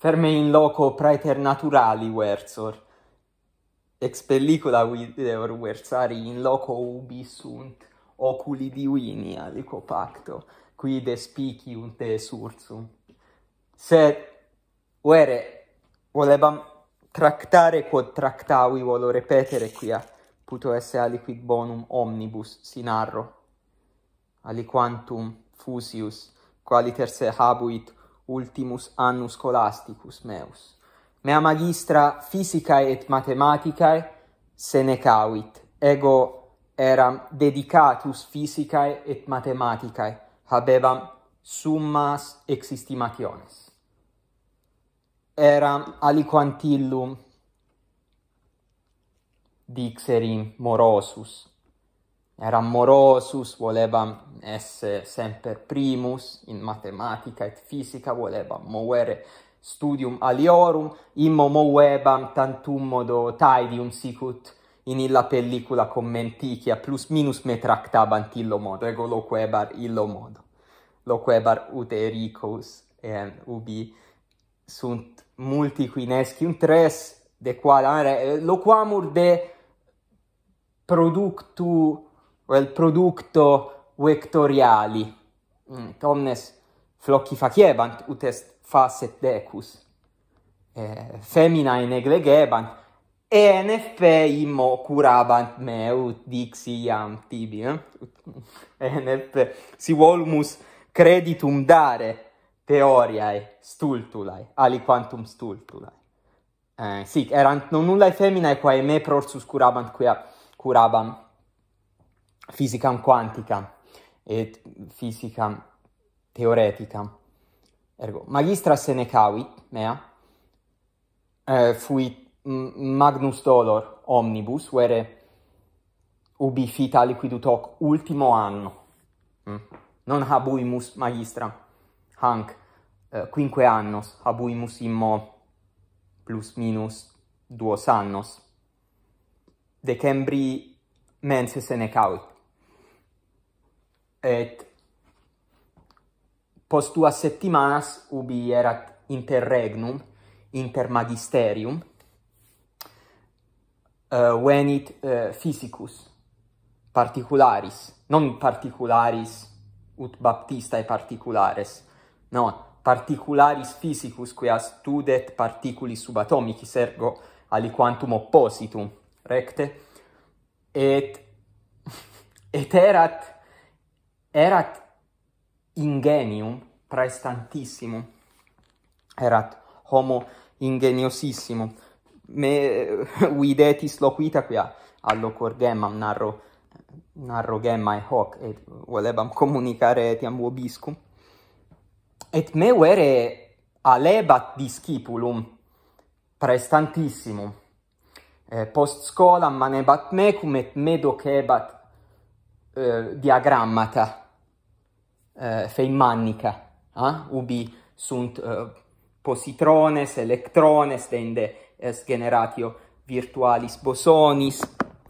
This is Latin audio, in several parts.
ferme in loco praeter naturali versor ex pellicula videor versari in loco ubi sunt oculi divini alico pacto qui despicium te sursum sed vere volebam tractare quod tractavi volo repetere quia puto esse aliquid bonum omnibus sinarro aliquantum fusius qualiter se habuit ultimus annus scholasticus meus. Mea magistra physicae et mathematicae senecavit, ego eram dedicatus physicae et mathematicae, habebam summas existimationes. Eram aliquantillum dixerim morosus, era amorosus, voleva esse semper primus in mathematica et fisica, voleva movere studium aliorum, immo movebam tantum modo taedium sicut in illa pellicula commenticia plus minus me tractabant illo modo, ego loquebar illo modo. Loquebar ut ericus eh, ubi sunt multi quinescium tres de qual are eh, loquamur de productu vel producto vectoriali. Mm, omnes flocci faciebant ut est facet decus. Eh, femina in eglegebant ene fe immo curabant me ut dixi iam tibi eh? ene si volmus creditum dare teoriae stultulae aliquantum stultulae. Eh, sic erant non nullae feminae quae me prorsus curabant quia curabam physicam quanticam et physicam theoreticam. Ergo, magistra Senecavit, mea, eh, fuit magnus dolor omnibus, vere ubi fit aliquid hoc ultimo anno. Mm. Non habuimus magistra, hanc eh, quinque annos, habuimus immo plus minus duos annos. Decembri mense Senecavit et post duas settimanas ubi erat interregnum inter magisterium uh, eh, venit eh, uh, physicus particularis non particularis ut baptistae particulares no particularis physicus quia studet particuli subatomici ergo aliquantum oppositum recte? Et et erat erat ingenium praestantissimum. Erat homo ingeniosissimo. Me videtis loquita quia allo cor gemmam narro narro e hoc et volebam communicare etiam vobiscum et me vere alebat discipulum praestantissimum. Eh, post scolam manebat mecum et me docebat eh, diagrammata eh, feimannica, ah? ubi sunt eh, positrones, electrones, dende est generatio virtualis bosonis,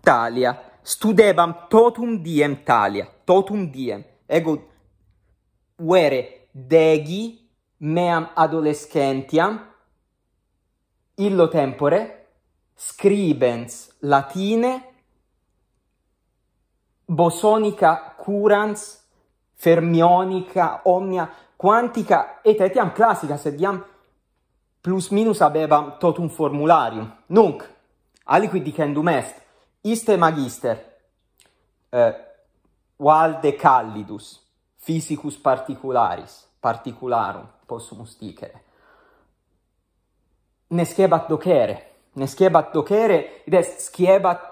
talia, studebam totum diem talia, totum diem, ego uere degi meam adolescentiam, illo tempore, scribens latine, bosonica curans fermionica omnia quantica et etiam classica sed iam plus minus habebam totum formularium. Nunc aliquid dicendum est iste magister eh, valde callidus physicus particularis particularum possumus dicere. Ne scebat docere ne scebat docere id est sciebat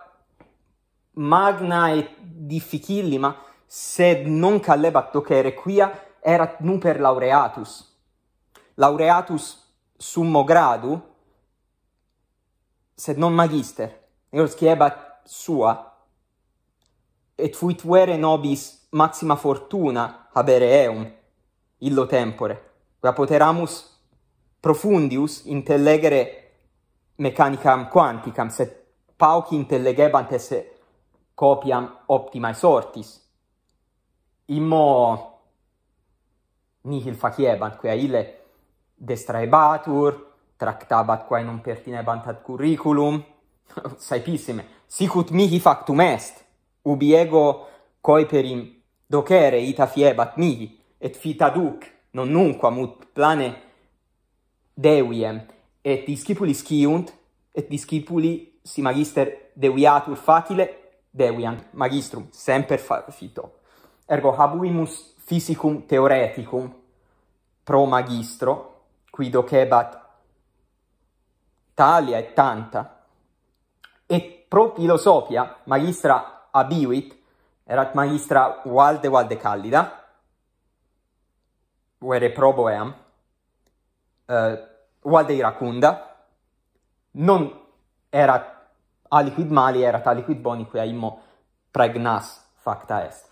magna et difficillima sed non callebat docere quia erat nuper laureatus. Laureatus summo gradu sed non magister eos quiebat sua. Et fuit vere nobis maxima fortuna habere eum illo tempore quia poteramus profundius intellegere mechanicam quanticam sed pauci intellegebant esse copiam optimae sortis. Immo nihil faciebant, quia ille destraebatur, tractabat quae non pertinebant ad curriculum, saepissime, sicut mihi factum est, ubi ego coiperim docere ita fiebat mihi, et fita duc, non nunquam ut plane deviem, et discipuli sciunt, et discipuli si magister deviatur facile deviant magistrum semper fito. Ergo habuimus physicum theoreticum pro magistro, quido docebat talia et tanta, et pro filosofia magistra abiuit, erat magistra valde valde callida, vere probo eam, eh, uh, valde iracunda, non erat aliquid mali erat aliquid boni quia immo pregnas facta est.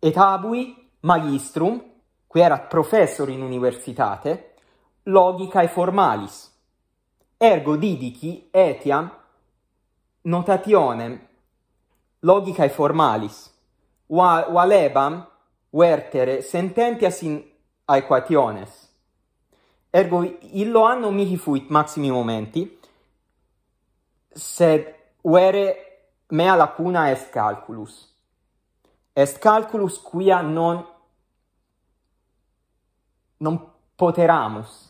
Et abui magistrum qui erat professor in universitate logicae formalis. Ergo didici etiam notationem logicae formalis. Valebam vertere sententias in aequationes. Ergo illo anno mihi fuit maximi momenti sed vere mea lacuna est calculus. Est calculus quia non non poteramus.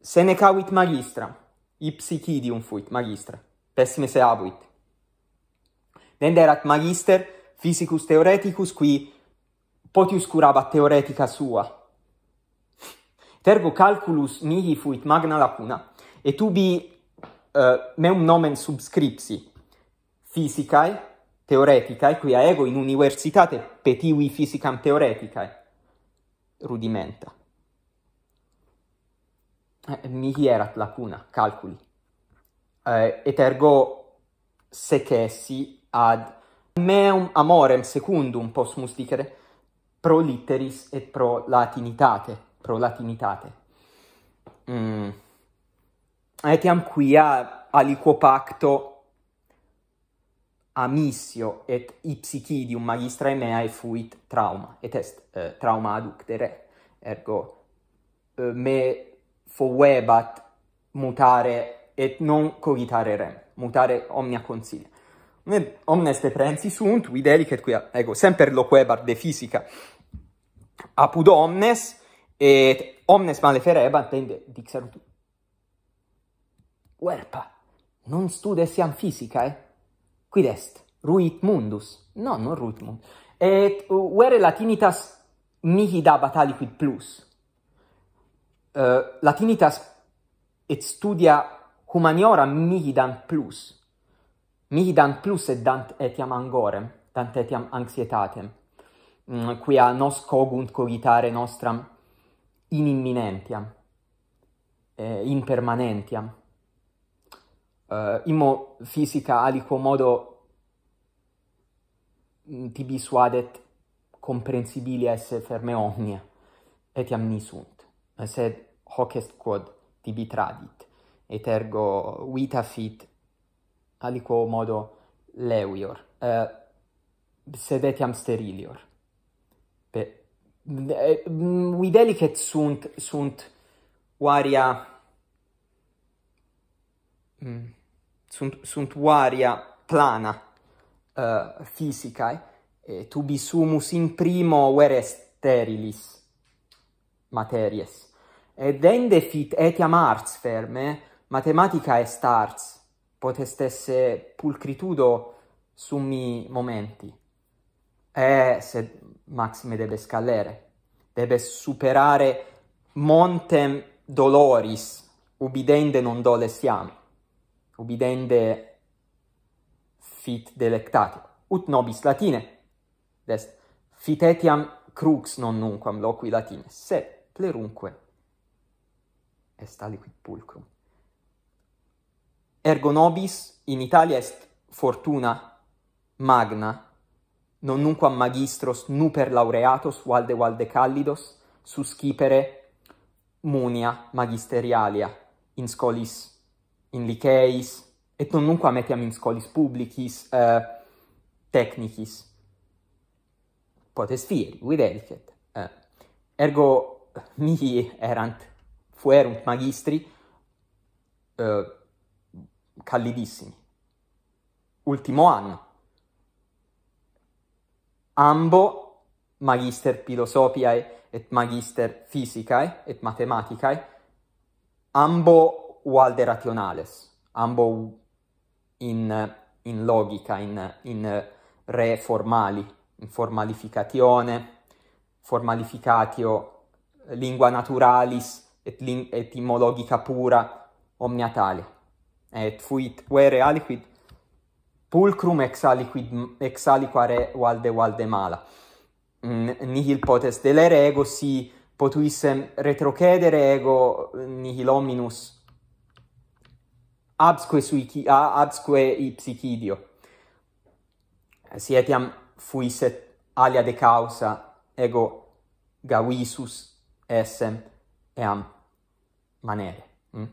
Seneca vit magistra, ipsicidium fuit magistra, pessime se abuit. Nende erat magister physicus theoreticus qui potius curabat theoretica sua. Tergo calculus mihi fuit magna lacuna, et ubi uh, meum nomen subscripsi physicae theoreticae quia ego in universitate petivi physicam theoreticae rudimenta. Eh, mihi erat lacuna calculi. Eh, et ergo secessi ad meum amorem secundum possumus dicere pro litteris et pro latinitate pro latinitate. Mm etiam quia aliquo pacto amissio et ipsicidium magistrae meae fuit trauma, et est eh, trauma aductere, ergo eh, me fovebat mutare et non cogitare rem, mutare omnia consilia. Omnes deprensi sunt, vi delicet quia, ego, semper loquebar de fisica apud omnes, et omnes male ferebat, tende dixerutum Verpa, non studes iam physicae? Eh? Quid est? Ruit mundus. No, non ruit mundus. Et vere latinitas mihi dabat aliquid plus. Uh, latinitas et studia humaniora mihi dant plus. Mihi dant plus et dant etiam angorem, dant etiam anxietatem, mm, quia nos cogunt cogitare nostram in imminentiam, eh, in permanentiam. Eh, uh, immo fisica aliquo modo mm, tibi suadet comprensibile esse ferme omnia etiam nisunt eh, sed hoc est quod tibi tradit et ergo vita fit aliquo modo leuior. Uh, sed etiam sterilior. Pe, mm, videlicet sunt sunt varia Mm. sunt suntuaria plana uh, physicae, et ubi sumus in primo vere sterilis materies. Et dende fit etiam arts ferme mathematica est arts, potest esse pulcritudo summi momenti. E sed maxime debes scalere, debes superare montem doloris ubidende non dole dolesiam ubidende fit delectatio. Ut nobis Latine, est fit etiam crux non nunquam loqui Latine, sed plerunque est aliquid pulcrum. Ergo nobis in Italia est fortuna magna, non nunquam magistros nuper laureatos valde valde callidos, suscipere munia magisterialia in scolis in liceis, et non nunquam metiam in scolis publicis uh, technicis. Potes fieri, videlicet Uh, eh. ergo mihi erant, fuerunt magistri uh, callidissimi. Ultimo anno. Ambo magister philosophiae et magister physicae et mathematicae ambo ualde rationales, ambo in, in logica, in, in re formali, in formalificatione, formalificatio, lingua naturalis et, ling etimologica pura, omnia tale. Et fuit vere aliquid pulcrum ex aliquid ex aliqua re valde valde mala. Mm, nihil potest delere ego si potuissem retrocedere ego nihil hominus absque a absque ipsicidio si etiam fuiset alia de causa ego gavisus essem eam manere mm?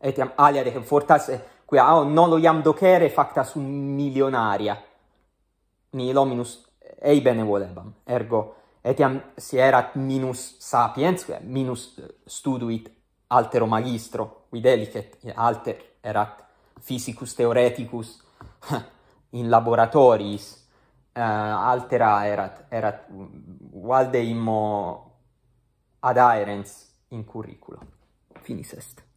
etiam alia de confortas quia oh, non lo iam docere facta sum milionaria. Ni hominus ei bene volebam. Ergo etiam si erat minus sapiens minus eh, studuit altero magistro videlicet alter erat physicus theoreticus in laboratoris uh, altera erat erat valde immo ad aerens in curriculo finis est.